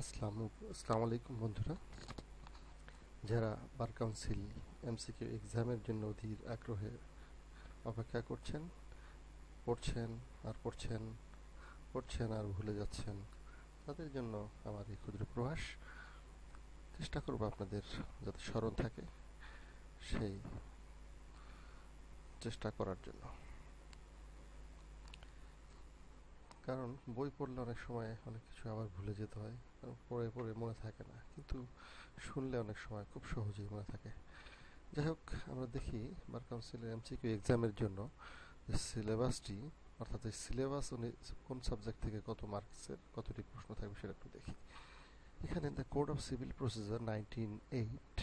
আসসালামু আসসালামু আলাইকুম বন্ধুরা। যারা বার কাউন্সিল এমসিকিউ এক্সামের জন্য অধীর আগ্রহে অপেক্ষা করছেন, পড়ছেন, আর পড়ছেন পড়ছেন আর ভুলে যাচ্ছেন, তাদের জন্য আমার এই ক্ষুদ্র প্রয়াস। চেষ্টা করব আপনাদের যাতে স্মরণ থাকে সেই চেষ্টা করার জন্য। কারণ বই পড়লে অনেক সময় অনেক কিছু আবার ভুলে যেতে হয়, কারণ পড়ে পড়ে মনে থাকে না। কিন্তু শুনলে অনেক সময় খুব সহজেই মনে থাকে। যাই হোক, আমরা দেখি বার কাউন্সিলের এমসিকিউ এক্সামের জন্য সিলেবাসটি, অর্থাৎ এই সিলেবাস কোন সাবজেক্ট থেকে কত মার্কসের কতটি প্রশ্ন থাকবে সেটা একটু দেখি। এখানে the code of civil procedure nineteen eight,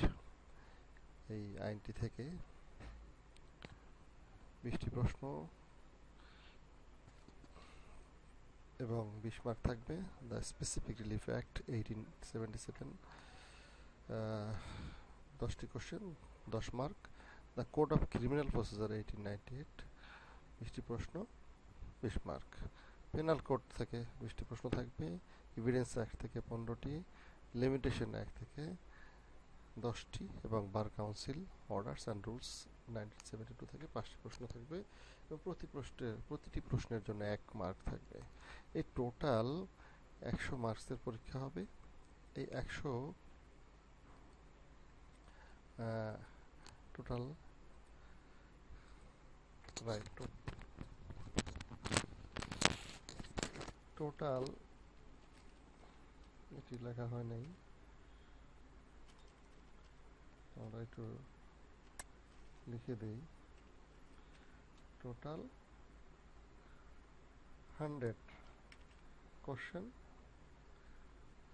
এই আইনটি থেকে বিশটি প্রশ্ন এবং বিশ মার্ক থাকবে the specific relief act eighteen seventy seven দশটি কোশ্চেন দশ mark the code of criminal procedure eighteen ninety eight বিশটি প্রশ্ন, বিশ মার্ক পেনাল কোড থেকে বিশটি প্রশ্ন থাকবে ইভিডেন্স অ্যাক্ট থেকে পনেরোটি লিমিটেশন অ্যাক্ট থেকে দশটি এবং বার council orders and rules nineteen seventy two থেকে পাঁচটি প্রশ্ন থাকবে। প্রতি প্রশ্নের প্রতিটি প্রশ্নের জন্য এক মার্ক থাকবে। এই টোটাল একশো মার্কসের পরীক্ষা হবে। এই একশো টোটাল রাইট টোটাল এটি লেখা হয় নাই। আমরা একটু লিখে দিই। Total hundred question,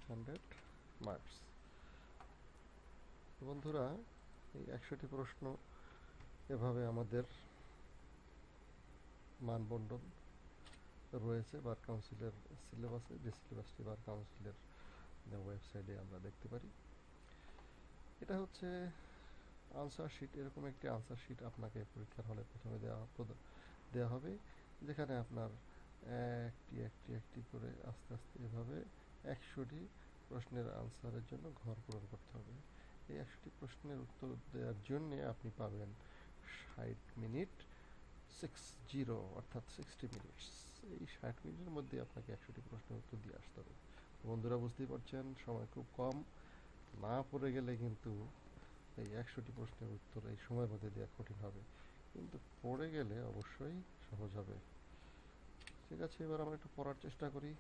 hundred marks. বন্ধুরা, এই একশোটি প্রশ্ন এভাবে আমাদের মানবন্ডন রয়েছে, বার কাউন্সিলের সিলেবাসে, যে সিলেবাসটি বার কাউন্সিলের ওয়েবসাইটে আমরা দেখতে পারি। এটা হচ্ছে আনসার শিট এরকম একটি আনসার শিট আপনাকে পরীক্ষার হলে প্রথমে দেওয়া দেওয়া হবে, যেখানে আপনার একটি একটি একটি করে আস্তে আস্তে এভাবে একশোটি প্রশ্নের আনসারের জন্য ঘর পূরণ করতে হবে। এই একশোটি প্রশ্নের উত্তর দেওয়ার জন্য আপনি পাবেন ষাট মিনিট সিক্স জিরো অর্থাৎ সিক্সটি মিনিটস এই ষাট মিনিটের মধ্যে আপনাকে একশোটি প্রশ্নের উত্তর দিয়ে আসতে হবে। বন্ধুরা বুঝতেই পারছেন, সময় খুব কম। না পড়ে গেলে কিন্তু এই একশোটি প্রশ্নের উত্তর এই সময়ের মধ্যে দেওয়া কঠিন হবে। কিন্তু পড়ে গেলে অবশ্যই সহজ হবে। ঠিক আছে, এবার আমরা একটু পড়ার চেষ্টা করি।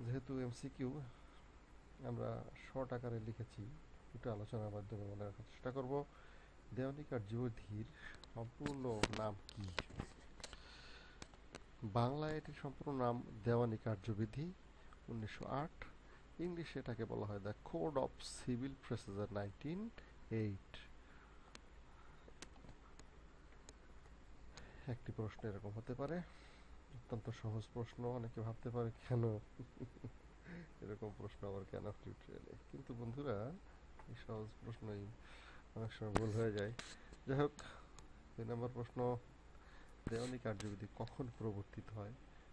যেহেতু এমসিকিউ আমরা শর্ট আকারে লিখেছি, একটু আলোচনার মাধ্যমে মনে রাখার চেষ্টা করব। দেওয়ানি কার্যবিধির সম্পূর্ণ নাম কি? বাংলায় এটির সম্পূর্ণ নাম দেওয়ানি কার্যবিধি উনিশশো আট। ইংলিশে এটাকে বলা হয় the code of civil procedure nineteen eight একটি প্রশ্ন এরকম হতে পারে। অত্যন্ত সহজ প্রশ্ন, অনেকে ভাবতে পারে কেন? এরকম প্রশ্ন আবার কেন টিউটোরিয়ালে কিন্তু বন্ধুরা, এই সহজ প্রশ্নই অনেক সময় ভুল হয়ে যায়। যাই হোক, দুই নম্বর প্রশ্ন, দেওয়ানি কার্যবিধি কখন প্রবর্তিত হয়?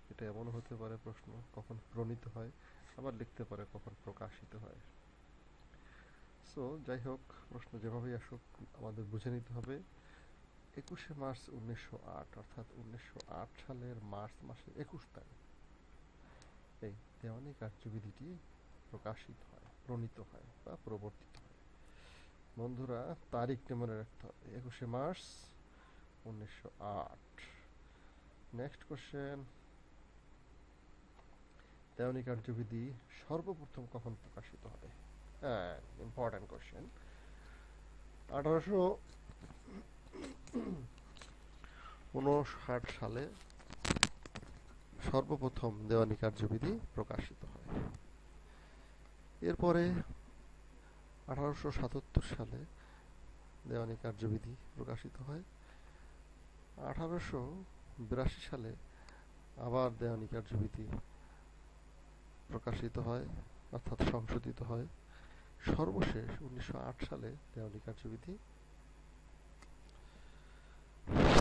এটা এমনও হতে পারে প্রশ্ন, কখন প্রণীত হয়? আবার লিখতে পারে কখন প্রকাশিত হয়? সো যাই হোক প্রশ্ন যেভাবেই আসুক, আমাদের বুঝে নিতে হবে। একুশে মার্চ উনিশশো আট, অর্থাৎ উনিশশো আট সালের মার্চ মাসের একুশ তারিখ। এই দেওয়ানি কার্যবিধিটি প্রকাশিত হয়, প্রণীত হয় বা প্রবর্তিত হয়। বন্ধুরা তারিখটি মনে রাখতে হবে। একুশে মার্চ উনিশশো আট। নেক্সট কোশ্চেন দেওয়ানি কার্যবিধি সর্বপ্রথম কখন প্রকাশিত হয় হ্যাঁ ইম্পর্টেন্ট কোশ্চেন আঠারোশো উনষাট সালে সর্বপ্রথম দেওয়ানি কার্যবিধি প্রকাশিত হয়। এরপরে আঠারোশো সাতাত্তর সালে দেওয়ানি কার্যবিধি প্রকাশিত হয়। আঠারোশো বিরাশি সালে আবার দেওয়ানি কার্যবিধি প্রকাশিত হয়, অর্থাৎ সংশোধিত হয়। সর্বশেষ উনিশশো আট সালে দেওয়ানি কার্যবিধি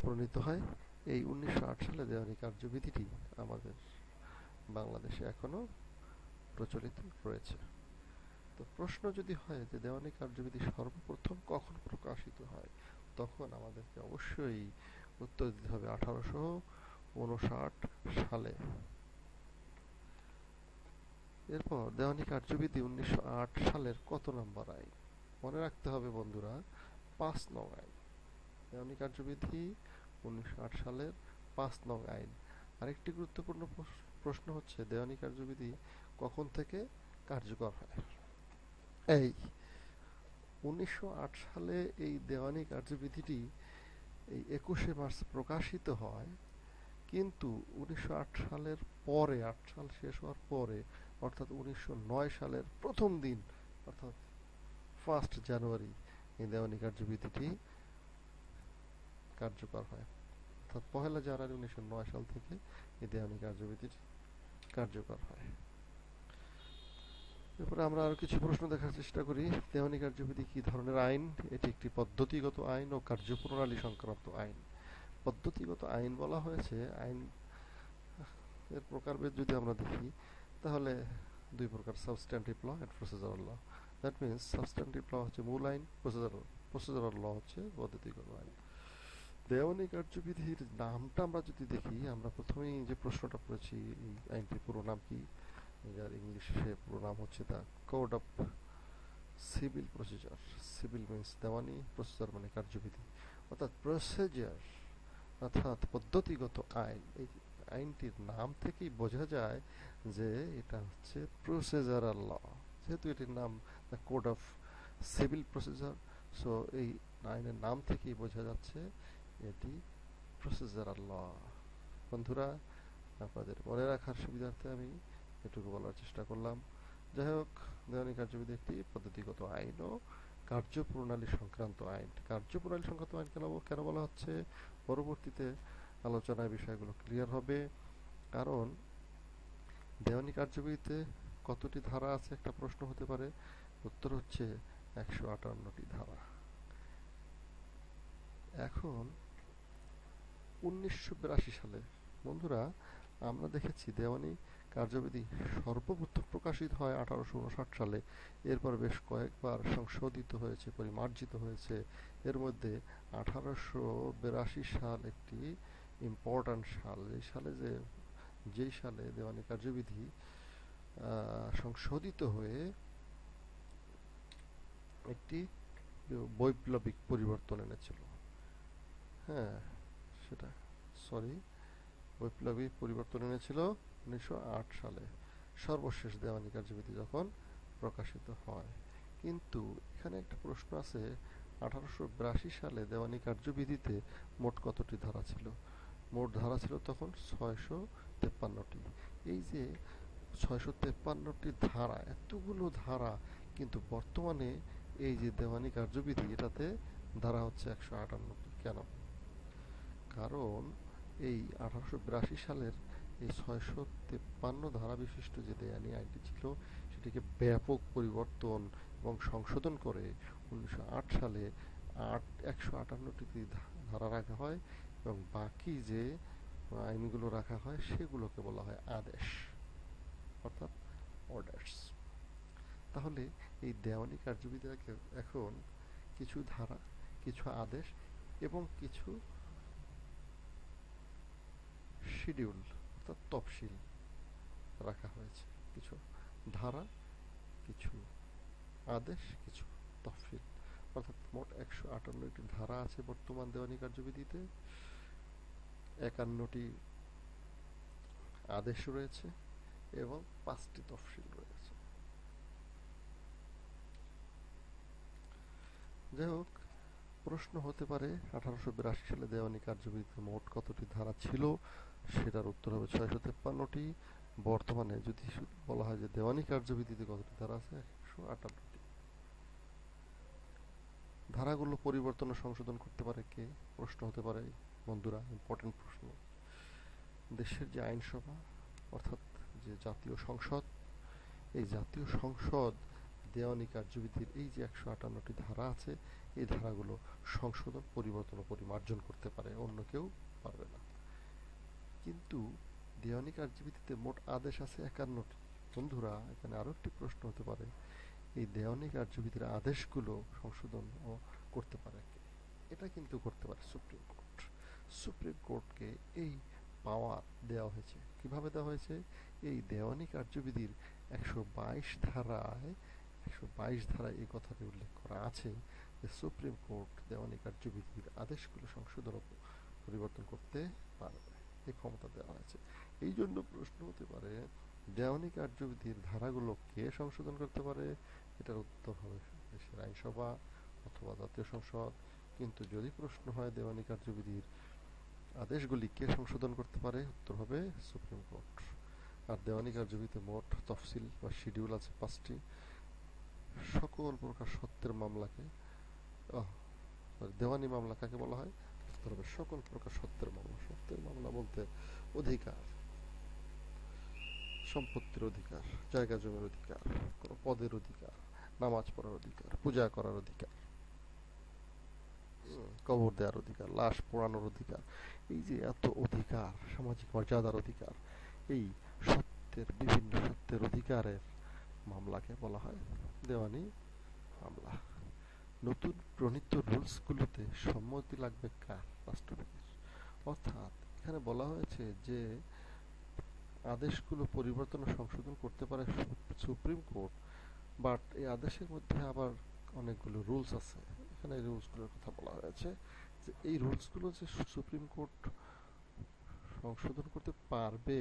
প্রণীত হয়। এই উনিশশো আট সালে দেওয়ানি কার্যবিধিটি আমাদের বাংলাদেশে এখনও প্রচলিত রয়েছে। তো প্রশ্ন যদি হয় যে দেওয়ানি কার্যবিধি সর্বপ্রথম কখন প্রকাশিত হয়, তখন আমাদেরকে অবশ্যই উত্তর দিতে হবে আঠারোশো উনষাট সালে। এরপর দেওয়ানি কার্যবিধি উনিশশো আট সালের কত নম্বর আইন মনে রাখতে হবে বন্ধুরা, পাঁচ নং আইন দেওয়ানি কার্যবিধি উনিশশো সালের পাঁচ নং আইন আরেকটি গুরুত্বপূর্ণ প্রশ্ন হচ্ছে, দেওয়ানি কার্যবিধি কখন থেকে কার্যকর হয়? এই, উনিশশো আট সালে এই দেওয়ানি কার্যবিধিটি এই একুশে মার্চ প্রকাশিত হয়, কিন্তু উনিশশো আট সালের পরে, আট সাল শেষ হওয়ার পরে অর্থাৎ উনিশশো নয় সালের প্রথম দিন, অর্থাৎ ফার্স্ট জানুয়ারি এই দেওয়ানি কার্যবিধিটি কার্যকর হয়। অর্থাৎ পহেলা জানুয়ারি উনিশশো সাল থেকে এই দেওয়ানি কার্যবিধিটি কার্যকর হয়। এরপরে আমরা আরও কিছু প্রশ্ন দেখার চেষ্টা করি। দেওয়ানি কার্যবিধি কি ধরনের আইন? এটি একটি পদ্ধতিগত আইন ও কার্যপ্রণালী সংক্রান্ত আইন। পদ্ধতিগত আইন বলা হয়েছে, আইন এর প্রকারভেদ যদি আমরা দেখি তাহলে দুই প্রকার substantive law and procedural law that means substantive law হচ্ছে মূল আইন প্রসিজারাল প্রসিজারাল ল হচ্ছে পদ্ধতিগত আইন। দেওয়ানি কার্যবিধির নামটা আমরা যদি দেখি, আমরা প্রথমেই যে প্রশ্নটা পড়েছি, এই আইনটির পুরো নাম কি? যার ইংলিশে পুরো নাম হচ্ছে the code of civil procedure civil means দেওয়ানি প্রসিজার মানে কার্যবিধি। অর্থাৎ প্রসিজার অর্থাৎ পদ্ধতিগত আইন, এই আইনটির নাম থেকেই বোঝা যায় যে এটা হচ্ছে প্রসিজারাল ল যেহেতু এটির নাম the code of civil procedure so এই আইনের নাম থেকেই বোঝা যাচ্ছে এটি প্রসিজারাল ল বন্ধুরা, আপনাদের মনে রাখার সুবিধার্থে আমি এটুকু বলার চেষ্টা করলাম। যাই হোক দেওয়ানি কার্যবিধি একটি পদ্ধতিগত আইন ও কার্যপ্রণালী সংক্রান্ত আইন। কার্যপ্রণালী সংক্রান্ত আইন কেন কেন বলা হচ্ছে? পরবর্তীতে আলোচনায় বিষয়গুলো ক্লিয়ার হবে। কারণ দেওয়ানি কার্যবিধিতে কতটি ধারা আছে একটা প্রশ্ন হতে পারে। উত্তর হচ্ছে একশো আটান্নটি ধারা। এখন উনিশশো সালে, বন্ধুরা, আমরা দেখেছি দেওয়ানি কার্যবিধি সর্বপ্রথম প্রকাশিত হয় আঠারোশো উনষাট সালে। এরপর বেশ কয়েকবার সংশোধিত হয়েছে, পরিমার্জিত হয়েছে। এর মধ্যে আঠারোশো বিরাশি সাল একটি ইম্পর্ট্যান্ট সাল এই সালে যে যেই সালে দেওয়ানি কার্যবিধি সংশোধিত হয়ে একটি বৈপ্লবিক পরিবর্তন এনেছিল। হ্যাঁ সেটা সরি বৈপ্লবিক পরিবর্তন এনেছিল উনিশশো আট সালে, সর্বশেষ দেওয়ানি কার্যবিধি যখন প্রকাশিত হয়। কিন্তু এখানে একটা প্রশ্ন আছে, আঠারোশো বিরাশি সালে দেওয়ানি কার্যবিধিতে মোট কতটি ধারা ছিল? মোট ধারা ছিল তখন ছয়শো তেপ্পান্নটি। এই যে ছয়শো তেপ্পান্নটি ধারা, এতগুলো ধারা কিন্তু বর্তমানে এই যে দেওয়ানি কার্যবিধি, এটাতে ধারা হচ্ছে একশো আটান্নটি। কেন? কারণ এই আঠারোশো বিরাশি সালের এই ছয়শো তেপ্পান্ন ধারা বিশিষ্ট যে দেয়ানি আইনটি ছিল, সেটিকে ব্যাপক পরিবর্তন এবং সংশোধন করে উনিশশো আট সালে আট একশো আটান্নটি ধারা রাখা হয়। এবং বাকি যে আইনগুলো রাখা হয়, সেগুলোকে বলা হয় আদেশ, অর্থাৎ অর্ডার্স তাহলে এই দেওয়ানি কার্যবিধি এখন কিছু ধারা, কিছু আদেশ এবং কিছু শিডিউল অর্থাৎ তফসিল রাখা হয়েছে। কিছু ধারা, কিছু আদেশ, কিছু তফসিল। অর্থাৎ মোট একশো আটান্নটি ধারা আছে বর্তমান দেওয়ানি কার্যবিধিতে। একান্নটি আদেশ রয়েছে এবং পাঁচটি তফসিল রয়েছে। যাই হোক, প্রশ্ন হতে পারে, আঠারোশো বিরাশি সালে দেওয়ানি কার্যবিধিতে মোট কতটি ধারা ছিল? সেটার উত্তর হবে ছয়শো তেপ্পান্নটি। বর্তমানে যদি বলা হয় যে দেওয়ানি কার্যবিধিতে কতটি ধারা আছে? একশো আটান্নটি। ধারাগুলো পরিবর্তন ও সংশোধন করতে পারে কে? প্রশ্ন হতে পারে বন্ধুরা ইম্পর্টেন্ট প্রশ্ন। দেশের যে আইনসভা, অর্থাৎ যে জাতীয় সংসদ, এই জাতীয় সংসদ দেওয়ানি কার্যবিধির এই যে একশো আটান্নটি ধারা আছে, এই ধারাগুলো সংশোধন, পরিবর্তন ও পরিমার্জন করতে পারে, অন্য কেউ পারবে না। কিন্তু দেওয়ানি কার্যবিধিতে মোট আদেশ আছে একান্নটি। বন্ধুরা, এখানে আরও একটি প্রশ্ন হতে পারে, এই দেওয়ানি কার্যবিধির আদেশগুলো সংশোধন ও করতে পারে এটা কিন্তু করতে পারে সুপ্রিম কোর্ট। সুপ্রিম কোর্টকে এই পাওয়ার দেওয়া হয়েছে। কীভাবে দেওয়া হয়েছে? এই দেওয়ানি কার্যবিধির একশো বাইশ ধারায়, একশো বাইশ ধারায় এই কথাটি উল্লেখ করা আছে যে সুপ্রিম কোর্ট দেওয়ানি কার্যবিধির আদেশগুলো সংশোধন পরিবর্তন করতে পারবে। এই ক্ষমতা দেওয়া হয়েছে। এই জন্য প্রশ্ন হতে পারে, দেওয়ানি কার্যবিধির ধারাগুলো কে সংশোধন করতে পারে? এটার উত্তর হবে দেশের আইনসভা অথবা জাতীয় সংসদ। কিন্তু যদি প্রশ্ন হয় দেওয়ানি কার্যবিধির আদেশগুলি কে সংশোধন করতে পারে? উত্তর হবে সুপ্রিম কোর্ট। আর দেওয়ানি কার্যবিধিতে মোট তফসিল বা শিডিউল আছে পাঁচটি। সকল প্রকার সত্যের মামলাকে দেওয়ানি মামলা কাকে বলা হয়? উত্তর হবে সকল প্রকার সত্যের মামলা। সত্যের মামলা বলতে অধিকার, সম্পত্তির অধিকার, জায়গা জমির অধিকার, কোনো পদের অধিকার, নামাজ পড়ার অধিকার, পূজা করার অধিকার। কবর দেওয়ার অধিকার, লাশ পোড়ানোর অধিকার, এই যে এত অধিকার, সামাজিক মর্যাদার অধিকার, এই সত্যের, বিভিন্ন সত্যের অধিকারের মামলাকে বলা হয় দেওয়ানি মামলা। নতুন প্রণীত রুলসগুলোতে সম্মতি লাগবে কার? রাষ্ট্রপতির। অর্থাৎ এখানে বলা হয়েছে যে আদেশগুলো পরিবর্তন ও সংশোধন করতে পারে সুপ্রিম কোর্ট, বাট এই আদেশের মধ্যে আবার অনেকগুলো রুলস আছে। এখানে রুলসগুলোর কথা বলা হয়েছে যে এই রুলসগুলো যে সুপ্রিম কোর্ট সংশোধন করতে পারবে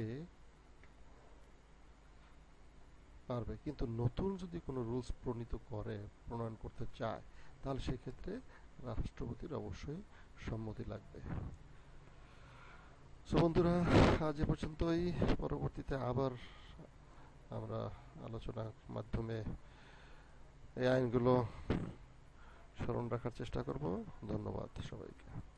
পারবে, কিন্তু নতুন যদি কোনো রুলস প্রণীত করে, প্রণয়ন করতে চায়, তাহলে সেক্ষেত্রে রাষ্ট্রপতির অবশ্যই সম্মতি লাগবে। সো বন্ধুরা, আজ এ পর্যন্তই। পরবর্তীতে আবার আমরা আলোচনার মাধ্যমে এই আইনগুলো স্মরণ রাখার চেষ্টা করব। ধন্যবাদ সবাইকে।